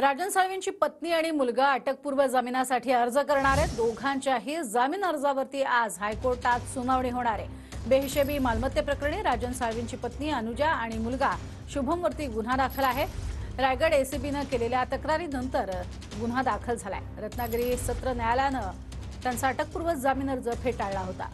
राजन साळवींची पत्नी आणि मुलगा अटकपूर्व जामिनासाठी अर्ज करणार आहेत. दोघांच्याही जामीन अर्जावरती आज हायकोर्टात सुनावणी होणार आहे. बेहिशेबी मालमत्तेप्रकरणी राजन साळवींची पत्नी अनुजा आणि मुलगा शुभमवरती गुन्हा दाखल आहे. रायगड एसीबीनं केलेल्या तक्रारीनंतर गुन्हा दाखल झालाय. रत्नागिरी सत्र न्यायालयानं त्यांचा अटकपूर्व जामीन अर्ज फेटाळला होता.